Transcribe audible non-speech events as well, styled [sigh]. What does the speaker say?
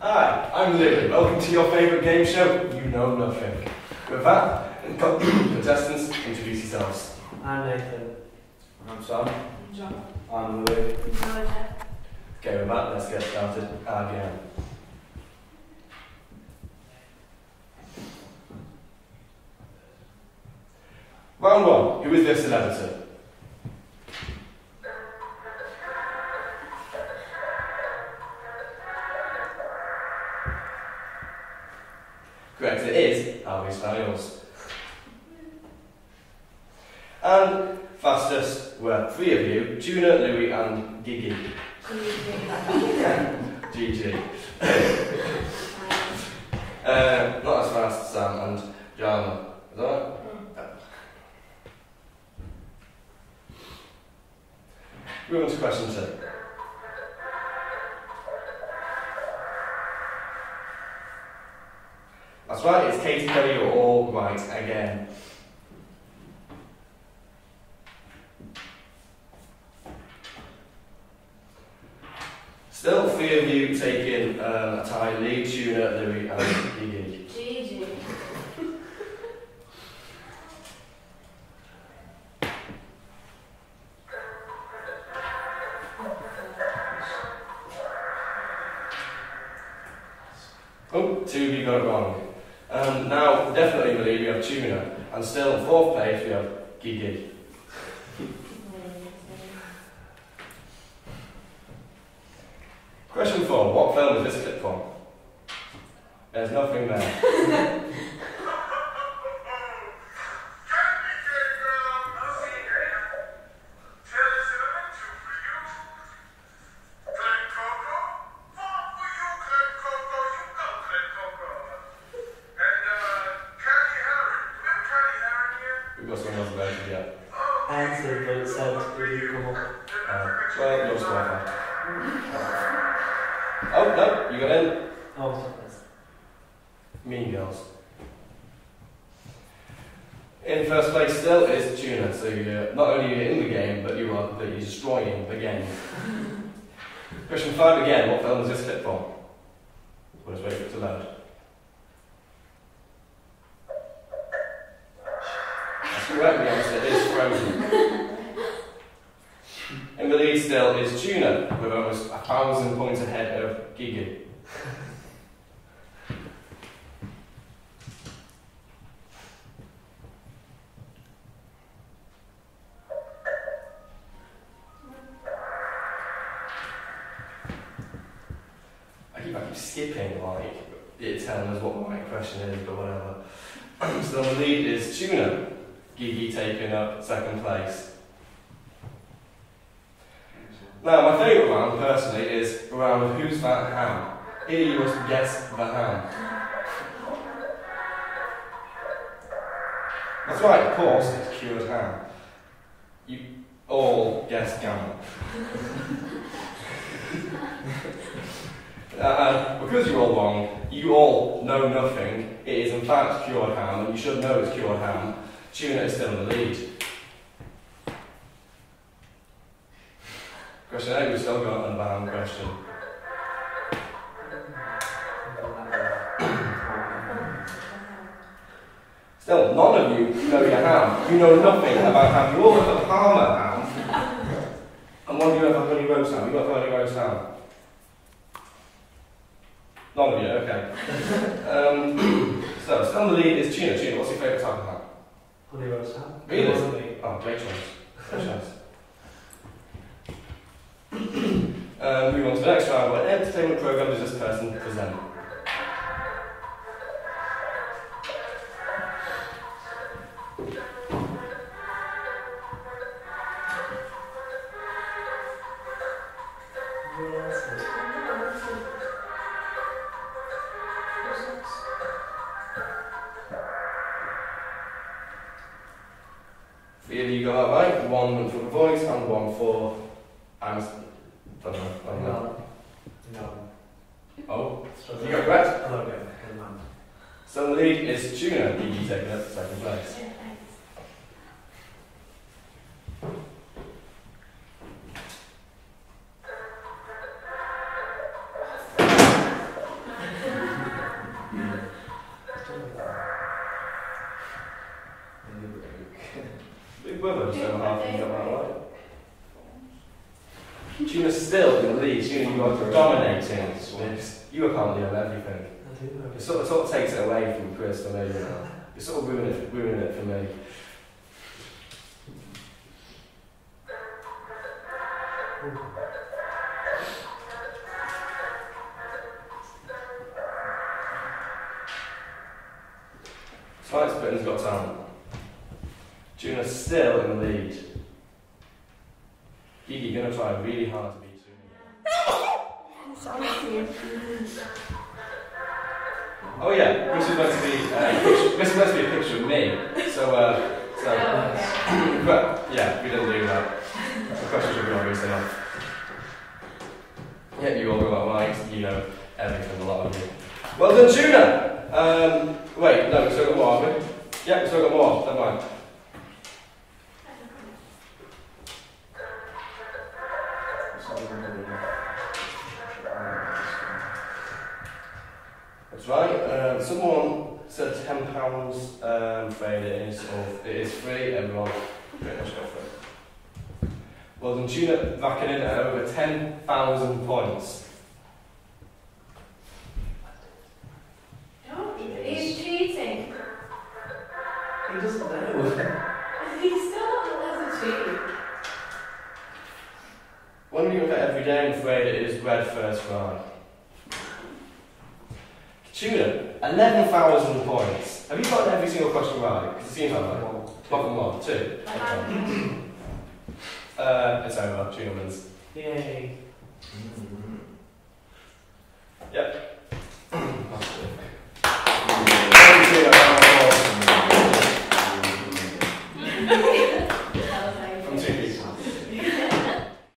Hi, I'm Lily. Welcome to your favourite game show, You Know Nothing. With that, contestants, [clears throat] introduce yourselves. I'm Nathan. I'm Sam. I'm John. I'm Louis. Okay, with that, let's get started again. Round one, who is this celebrity? Correct, it is Harvey Styles. And fastest were three of you, Tuna, Louis and Gigi. GG. [laughs] [laughs] uh, not as fast, Sam and Jana. Is that right? Move on to question two. It's Katie Kelly, you're all right again. Still, three of you taking um, a tie lead, Tuna, Louis and Gigi. Gigi. Oh, two of you got it wrong. Um, now, definitely believe we have Tuna, and still in fourth place we have Gigi. Question four, what film is this clip from? There's nothing there. [laughs] Oh, no, you got in. Oh. Mean Girls. In first place still is Tuna, so you're not only you're in the game, but you are but you're destroying the game. [laughs] Question five again, what film is this clip from? We'll just wait for it to load. That's correct, the answer is Frozen. In the lead still is Tuna, with almost a thousand points ahead of Gigi. I keep, I keep skipping like it telling us what my question is, but whatever. [clears throat] so the lead is Tuna, Gigi taking up second place. Now, my favourite round, personally, is the round of Who's That Ham? Here you must guess the ham. That's right, of course, it's cured ham. You all guessed gammon. [laughs] Uh, because you're all wrong, you all know nothing. It is in fact cured ham, and you should know it's cured ham. Tuna is still in the lead. Question eight, we've still got another ham question. Still, none of you know your ham. You know nothing about ham. You all have a Parma ham. And one of you have a honey roast ham. You got the honey roast ham. None of you, okay. um, [clears throat] so, still in the lead is Tuna. Tuna, what's your favourite type of ham? Honey roast ham. Really? It wasn't me. Oh, great choice. Great choice. Uh, moving on to the next round. What entertainment program does this person present? Of you got that right. One for the voice and one for. I'm. Don't know. I don't know. No. No. Oh, you got correct. Hello again. Good man. So the lead is Tuna. Gigi taking up second place. Tuna's still in the lead. Tuna, you are dominating. It's- You apparently have everything. I do know. It sort of, sort of takes it away from Chris for me, you know. It sort of ruining it, ruining it for me. Tonight's Britain's Got Talent. Tuna's still in the lead. Gigi, you're to try really hard to beat. Sorry. Oh yeah, this is meant to be uh, picture, this is meant to be a picture of me. So, uh, so, Oh, [clears throat] but yeah, we didn't do that. The question should be obvious enough. Yeah, you all got that right. You know everything, a lot of you. Well done, Tuna. Um, wait, no, we still got more, have we? Yeah, we still got more. Never mind. That's right. Uh, someone said ten pounds. Um, afraid it is, or it is free. Everyone pretty much got free. Well done, Tuna backing in at over ten thousand points. Don't, he's cheating. He doesn't know. He's still allowed to cheat. When you look at every day, I'm afraid it is red first fry. Tuna, eleven thousand points. Have you gotten every single question right? Because it seems like that. One, Apart from one, two. Um, [clears throat] Uh, it's over. Tuna wins. Yay. Thank